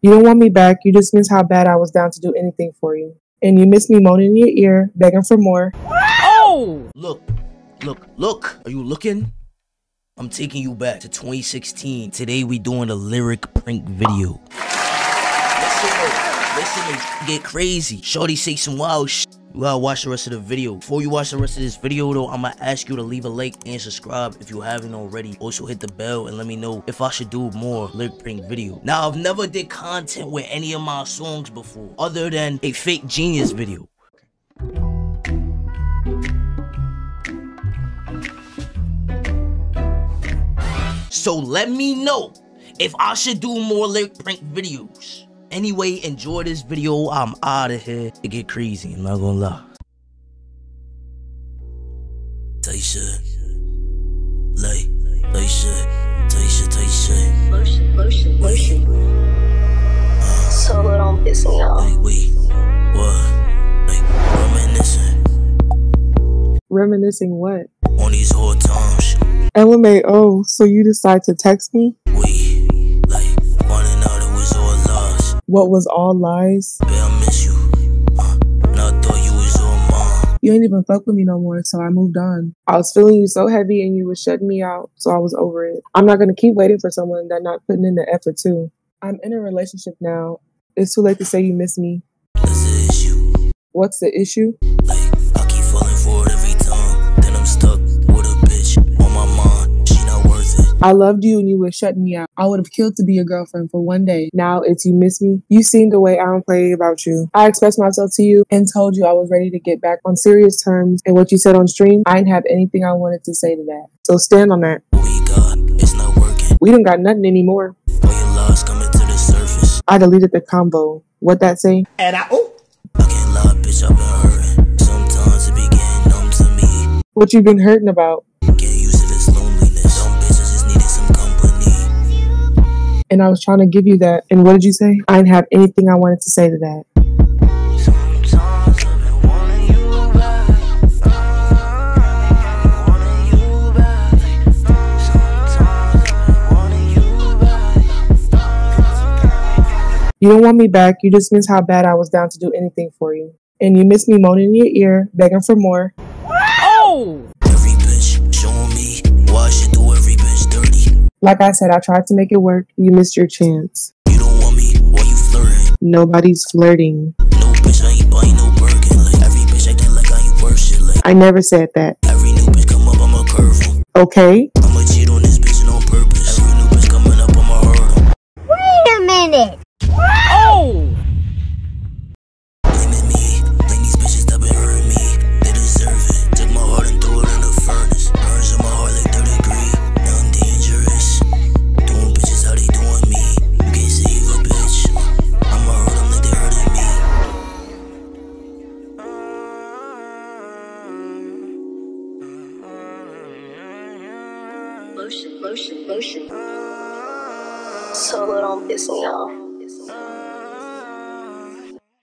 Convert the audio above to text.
You don't want me back. You just miss how bad I was down to do anything for you. And you miss me moaning in your ear, begging for more. Oh! Look, look, look. Are you looking? I'm taking you back to 2016. Today we doing a lyric prank video. Listen, listen, get crazy. Shorty say some wild shit. You gotta watch the rest of the video. Before you watch the rest of this video though, I'ma ask you to leave a like and subscribe if you haven't already. Also hit the bell and let me know if I should do more lyric prank video. Now I've never did content with any of my songs before, other than a fake genius video. So let me know if I should do more lyric prank videos. Anyway, enjoy this video. I'm out of here. It get crazy. I'm not gonna lie. Taisha. Lay. Taisha. Taisha. Taisha. Lotion, lotion, lotion. Solo don't piss me off. Wait, wait. What? Like, reminiscing Reminiscing what? on these old times. LMAO, so you decide to text me? What was all lies? Babe, I miss you. Uh, and I thought you was all mine. You ain't even fuck with me no more, so I moved on. I was feeling you so heavy and you was shutting me out, so I was over it. I'm not gonna keep waiting for someone that not putting in the effort too. I'm in a relationship now. It's too late to say you miss me. That's the issue. What's the issue? I loved you and you were shutting me out. I would have killed to be your girlfriend for one day. Now it's you miss me. You seen the way I don't play about you. I expressed myself to you and told you I was ready to get back on serious terms. And what you said on stream, I didn't have anything I wanted to say to that. So stand on that. What we got, it's not working. We don't got nothing anymore. All your lies coming to the surface. I deleted the combo. What that say? And I, oh. I can't lie, bitch, I've been hurting. Sometimes it be getting numb to me. What you been hurting about? And I was trying to give you that. And what did you say? I didn't have anything I wanted to say to that. You don't want me back. You just miss how bad I was down to do anything for you. And you miss me moaning in your ear, begging for more. Like I said, I tried to make it work. You missed your chance. You don't want me, why you flirting? Nobody's flirting. No bitch, I ain't buying no Birkin. Like every bitch acting like I ain't worth shit. Like I never said that. every new bitch come up, I'ma curve 'em. Okay? I'ma cheat on this bitch on purpose. Every new bitch coming up, I'ma hurt 'em. Wait a minute. Blaming Lotion, lotion, lotion. Solo don't piss me off.